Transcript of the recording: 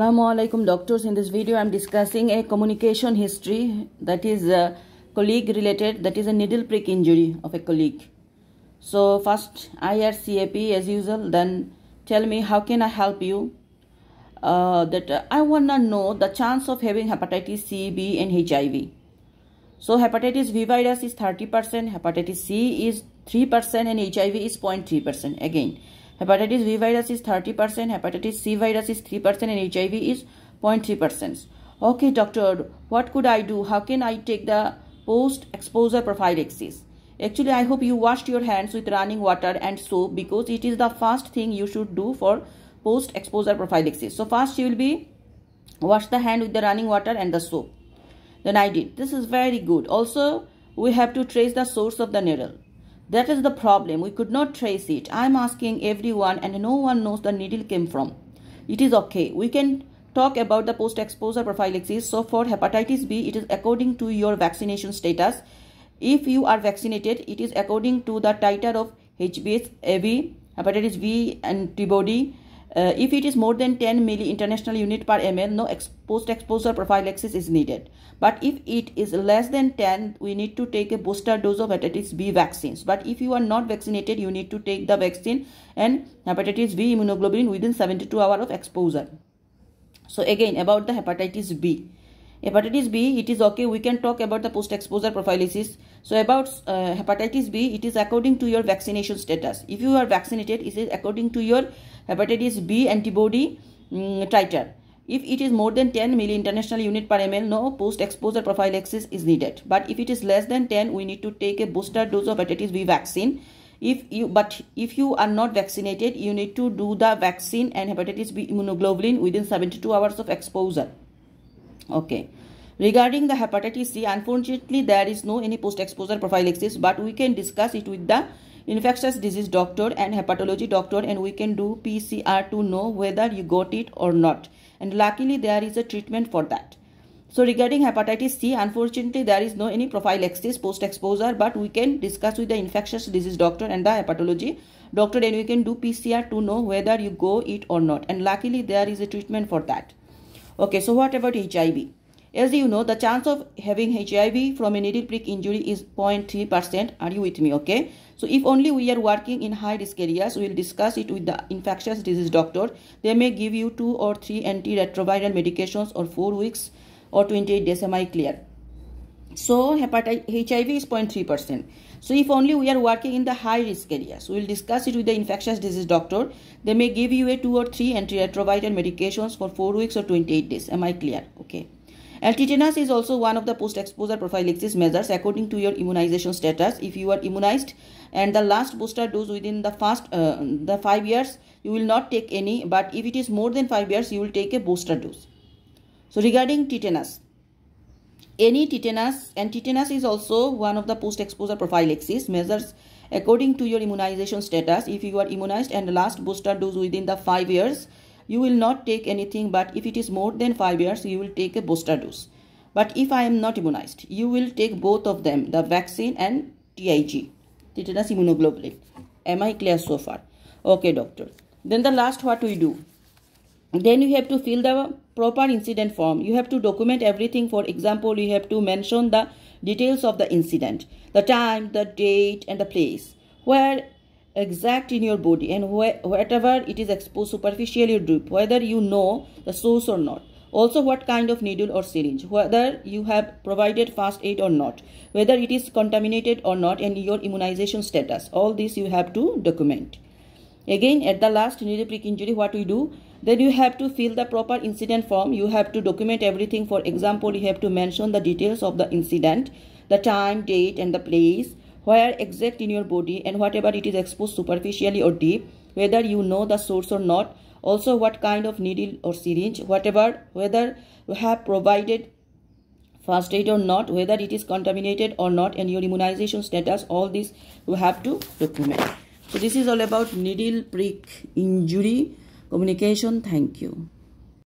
Assalamu alaikum doctors. In this video I am discussing a communication history that is a colleague related that is a needle prick injury of a colleague. So first IRCAP as usual then tell me how can I help you uh, that uh, I want to know the chance of having hepatitis C, B and HIV. So hepatitis B virus is 30%, hepatitis C is 3% and HIV is 0.3% again. Hepatitis B virus is 30%, hepatitis C virus is 3% and HIV is 0.3%. Okay, doctor, what could I do? How can I take the post-exposure prophylaxis? Actually, I hope you washed your hands with running water and soap because it is the first thing you should do for post-exposure prophylaxis. So first you will be wash the hand with the running water and the soap. Then I did. This is very good. Also, we have to trace the source of the needle. That is the problem. We could not trace it. I am asking everyone and no one knows the needle came from. It is okay. We can talk about the post-exposure prophylaxis. So for hepatitis B, it is according to your vaccination status. If you are vaccinated, it is according to the titer of HBs, AV, hepatitis B antibody, uh, if it is more than 10 milli international unit per ml, no ex post-exposure prophylaxis is needed. But if it is less than 10, we need to take a booster dose of hepatitis B vaccines. But if you are not vaccinated, you need to take the vaccine and hepatitis B immunoglobulin within 72 hours of exposure. So again, about the hepatitis B. Hepatitis B, it is okay. We can talk about the post-exposure prophylaxis. So about uh, hepatitis B, it is according to your vaccination status. If you are vaccinated, it is according to your hepatitis B antibody um, titer. If it is more than 10 milli international unit per ml, no post-exposure prophylaxis is needed. But if it is less than 10, we need to take a booster dose of hepatitis B vaccine. If you but if you are not vaccinated, you need to do the vaccine and hepatitis B immunoglobulin within 72 hours of exposure. Okay. Regarding the hepatitis C, unfortunately, there is no any post-exposure prophylaxis, but we can discuss it with the infectious disease doctor and hepatology doctor and we can do PCR to know whether you got it or not. And luckily, there is a treatment for that. So regarding hepatitis C, unfortunately, there is no any prophylaxis post-exposure, but we can discuss with the infectious disease doctor and the hepatology doctor and we can do PCR to know whether you go it or not. And luckily, there is a treatment for that. Okay, so what about HIV? As you know, the chance of having HIV from a needle prick injury is 0.3%. Are you with me? Okay. So if only we are working in high risk areas, we will discuss it with the infectious disease doctor. They may give you two or three antiretroviral medications or four weeks or 28 days. Am I clear? So HIV is 0.3%. So if only we are working in the high risk areas, we will discuss it with the infectious disease doctor. They may give you a two or three antiretroviral medications for 4 weeks or 28 days. Am I clear? Okay. Tetanus is also one of the post-exposure prophylaxis measures according to your immunization status. If you are immunized and the last booster dose within the first uh, the 5 years, you will not take any. But if it is more than 5 years, you will take a booster dose. So regarding tetanus, any tetanus and tetanus is also one of the post-exposure prophylaxis measures according to your immunization status. If you are immunized and last booster dose within the 5 years, you will not take anything but if it is more than 5 years, you will take a booster dose. But if I am not immunized, you will take both of them, the vaccine and TIG, tetanus immunoglobulin. Am I clear so far? Okay, doctor. Then the last what do we do? Then you have to fill the proper incident form. You have to document everything. For example, you have to mention the details of the incident, the time, the date, and the place where exact in your body and wh whatever it is exposed superficially deep, whether you know the source or not. Also, what kind of needle or syringe, whether you have provided first aid or not, whether it is contaminated or not, and your immunization status. All this you have to document. Again, at the last needle prick injury, what we do? Then you have to fill the proper incident form. You have to document everything. For example, you have to mention the details of the incident, the time, date, and the place, where exact in your body, and whatever it is exposed superficially or deep, whether you know the source or not. Also, what kind of needle or syringe, whatever, whether you have provided first aid or not, whether it is contaminated or not, and your immunization status, all this you have to document. So this is all about needle prick injury communication. Thank you.